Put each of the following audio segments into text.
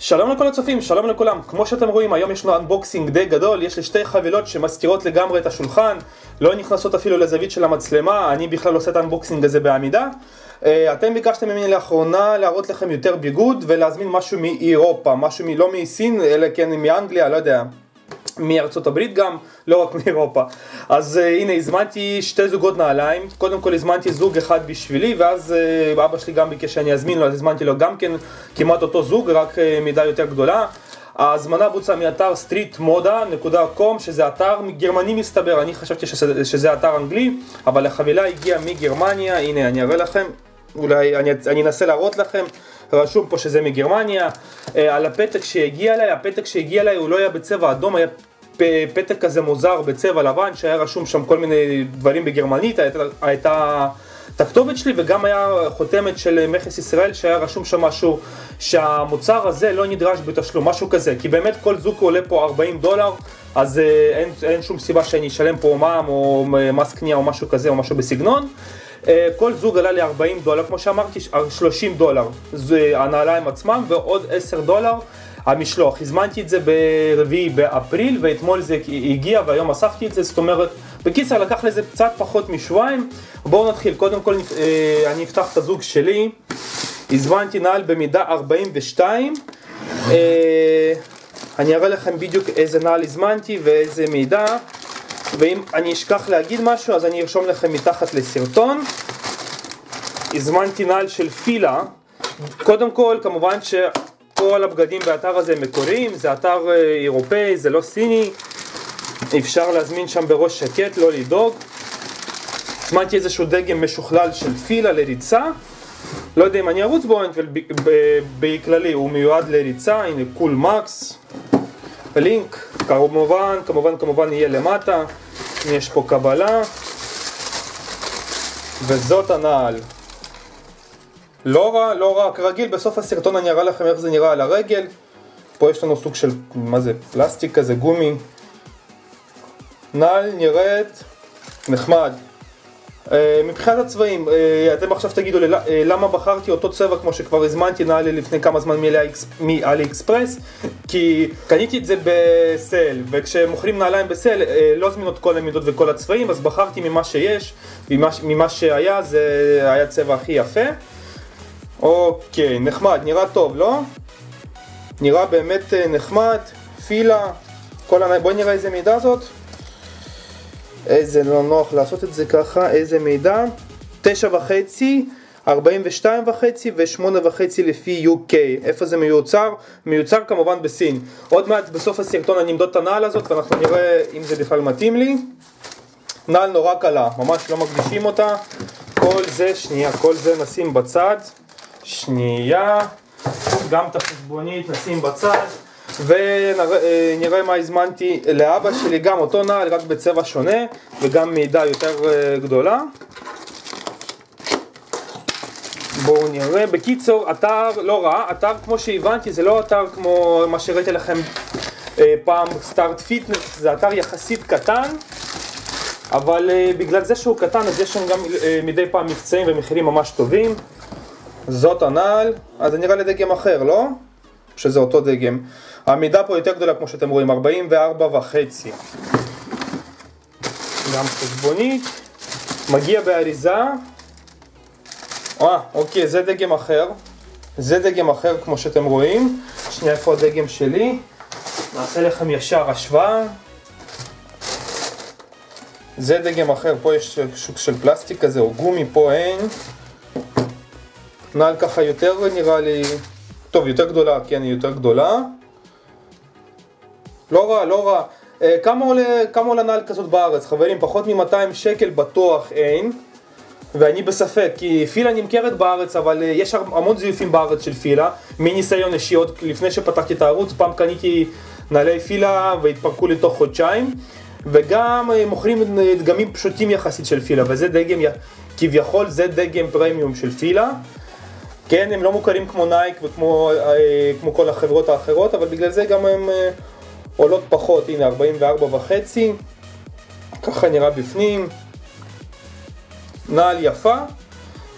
שלום לכל הצופים, שלום לכולם. כמו שאתם רואים, היום יש לנו unboxing די גדול, יש לי שתי חבילות שמסתירות לגמרי את השולחן, לא נכנסות אפילו לזווית של המצלמה, אני בכלל עושה את ה unboxing הזה בעמידה. אה, אתם ביקשתם ממני לאחרונה להראות לכם יותר ביגוד ולהזמין משהו מאירופה, משהו מ... לא מסין, אלא כן מאנגליה, לא יודע. מארצות הברית גם, לא רק מאירופה. אז אה, הנה, הזמנתי שתי זוגות נעליים. קודם כל הזמנתי זוג אחד בשבילי, ואז uh, אבא שלי גם ביקש שאני אזמין לו, אז הזמנתי לו גם כן כמעט אותו זוג, רק uh, מידה יותר גדולה. ההזמנה בוצעה מאתר streetmoda.com שזה אתר גרמני מסתבר, אני חשבתי שזה, שזה אתר אנגלי, אבל החבילה הגיעה מגרמניה, הנה אני אראה לכם, אולי אני, אני אנסה להראות לכם, רשום פה שזה מגרמניה, על הפתק שהגיע אליי, הפתק שהגיע אליי הוא לא היה בצבע אדום, היה פתק כזה מוזר בצבע לבן שהיה רשום שם כל מיני דברים בגרמנית, הייתה, הייתה את הכתובת שלי וגם היה חותמת של מכס ישראל שהיה רשום שם משהו שהמוצר הזה לא נדרש בתשלום, משהו כזה, כי באמת כל זוג עולה פה 40 דולר, אז אה, אין, אין שום סיבה שאני אשלם פה מע"מ או מס קנייה או משהו כזה או משהו בסגנון. אה, כל זוג עלה לי 40 דולר, כמו שאמרתי, 30 דולר, זה הנעליים עצמם ועוד 10 דולר המשלוח. הזמנתי את זה ברביעי באפריל ואתמול זה הגיע והיום אספתי את זה, זאת אומרת, בקיצר לקח לזה קצת פחות משבועיים. בואו נתחיל, קודם כל אה, אני אפתח את הזוג שלי, הזמנתי נעל במידה 42. אה, אני אראה לכם בדיוק איזה נעל הזמנתי ואיזה מידע, ואם אני אשכח להגיד משהו אז אני ארשום לכם מתחת לסרטון. הזמנתי נעל של פילה, קודם כל כמובן ש... כל הבגדים באתר הזה מקוריים, זה אתר אה, אירופאי, זה לא סיני, אפשר להזמין שם בראש שקט, לא לדאוג. הזמנתי איזשהו דגם משוכלל של פילה לריצה, לא יודע אם אני ארוץ בו, אבל בכללי הוא מיועד לריצה, הנה קול מקס, לינק, כמובן, כמובן, כמובן יהיה למטה, יש פה קבלה, וזאת הנעל. לא רע, לא רע, כרגיל בסוף הסרטון אני אראה לכם איך זה נראה על הרגל. פה יש לנו סוג של, מה זה, פלסטיק כזה, גומי. נעל נראית נחמד. Uh, מבחינת הצבעים, uh, אתם עכשיו תגידו לי uh, למה בחרתי אותו צבע כמו שכבר הזמנתי נעל לי לפני כמה זמן מאלי אקספרס כי קניתי את זה בסל וכשמוכרים נעליים בסל לא זמינו את כל המידות וכל הצבעים אז בחרתי ממה שיש, ממה, ממה שהיה זה היה צבע הכי יפה אוקיי, נחמד, נראה טוב, לא? נראה באמת אה, נחמד, פילה, כל הנ... בואי נראה איזה מידע זאת. איזה לא נוח לעשות את זה ככה, איזה מידע. תשע וחצי, ארבעים ושתיים וחצי ושמונה וחצי לפי UK. איפה זה מיוצר? מיוצר כמובן בסין. עוד מעט בסוף הסרטון אני אמדוד את הנעל הזאת ואנחנו נראה אם זה בכלל מתאים לי. נעל נורא קלה, ממש לא מקדישים אותה. כל זה, שנייה, כל זה נשים בצד. שנייה, גם את החשבונית נשים בצד ונראה מה הזמנתי לאבא שלי, גם אותו נעל, רק בצבע שונה וגם מידה יותר אה, גדולה. בואו נראה. בקיצור, אתר לא רע, אתר כמו שהבנתי זה לא אתר כמו מה שהראיתי לכם אה, פעם סטארט פיטנס, זה אתר יחסית קטן אבל אה, בגלל זה שהוא קטן אז יש שם גם מדי פעם מבצעים ומחירים ממש טובים זאת הנעל, אז זה נראה לי דגם אחר, לא? שזה אותו דגם. העמידה פה יותר גדולה כמו שאתם רואים, 44 וחצי. גם חשבונית, מגיע באריזה. אה, אוקיי, זה דגם אחר. זה דגם אחר כמו שאתם רואים. שנייה, איפה הדגם שלי? נעשה לכם ישר השוואה. זה דגם אחר, פה יש שוק של פלסטיק כזה או גומי, פה אין. נעל ככה יותר נראה לי, טוב יותר גדולה, כן היא יותר גדולה. לא רע, לא רע. אה, כמה עולה, כמה עולה נעל כזאת בארץ? חברים, פחות מ-200 שקל בטוח אין. ואני בספק, כי פילה נמכרת בארץ, אבל אה, יש המון זיופים בארץ של פילה. מניסיון אישי, עוד לפני שפתחתי את הערוץ, פעם קניתי נעלי פילה והתפרקו לי תוך חודשיים. וגם אה, מוכרים דגמים פשוטים יחסית של פילה, וזה דגם, כביכול זה דגם פרמיום של פילה. כן, הם לא מוכרים כמו נייק וכמו אה, כמו כל החברות האחרות, אבל בגלל זה גם הם אה, עולות פחות, הנה 44 וחצי, ככה נראה בפנים, נעל יפה.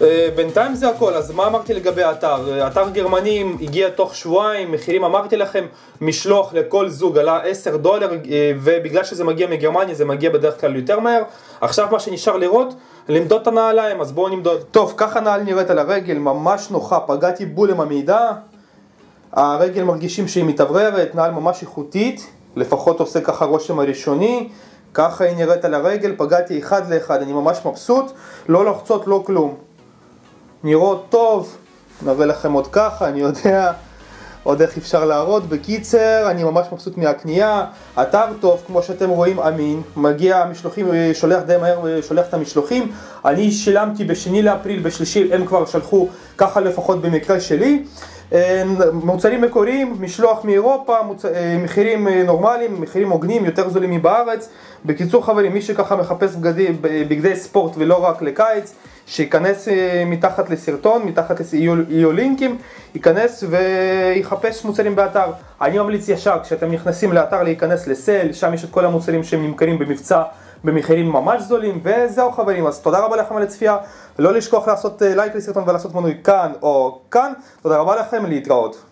אה, בינתיים זה הכל, אז מה אמרתי לגבי האתר? אתר גרמני הגיע תוך שבועיים, מחירים אמרתי לכם, משלוח לכל זוג עלה 10 דולר, ובגלל שזה מגיע מגרמניה זה מגיע בדרך כלל יותר מהר. עכשיו מה שנשאר לראות, למדוד את הנעליים, אז בואו נמדוד. טוב, ככה נעל נראית על הרגל, ממש נוחה, פגעתי בול עם המידע. הרגל מרגישים שהיא מתאווררת, נעל ממש איכותית, לפחות עושה ככה רושם הראשוני. ככה היא נראית על הרגל, פגעתי אחד לאחד, אני ממש מבסוט, לא לחצות, לא כלום. נראות טוב, נראה לכם עוד ככה, אני יודע עוד איך אפשר להראות. בקיצר, אני ממש מבסוט מהקנייה, אתר טוב, כמו שאתם רואים, אמין, מגיע המשלוחים, שולח די מהר, שולח את המשלוחים. אני שילמתי בשני לאפריל, בשלישי הם כבר שלחו, ככה לפחות במקרה שלי. אה, מוצרים מקוריים, משלוח מאירופה, מוצ... אה, מחירים אה, נורמליים, מחירים הוגנים, יותר זולים מבארץ. בקיצור חברים, מי שככה מחפש בגדי, בגדי ספורט ולא רק לקיץ, שייכנס מתחת לסרטון, מתחת יהיו לינקים, ייכנס ויחפש מוצרים באתר. אני ממליץ ישר, כשאתם נכנסים לאתר להיכנס לסל, שם יש את כל המוצרים שהם נמכרים במבצע במחירים ממש זולים, וזהו חברים, אז תודה רבה לכם על הצפייה, לא לשכוח לעשות לייק לסרטון ולעשות מנוי כאן או כאן, תודה רבה לכם, להתראות.